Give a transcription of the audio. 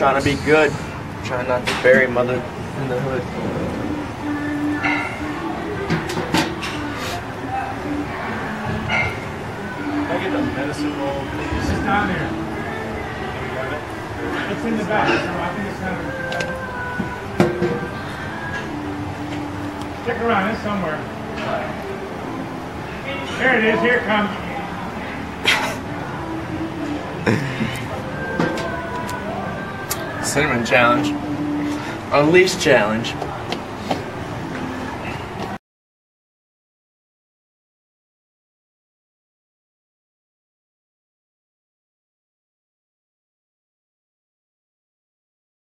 Trying to be good. Trying not to bury mother in the hood. Can I get the medicine roll, please? It's down there. You got it? It's in the back, so I think it's down there. Check around, it's somewhere. There it is, here it comes. Cinnamon challenge. Unleash challenge.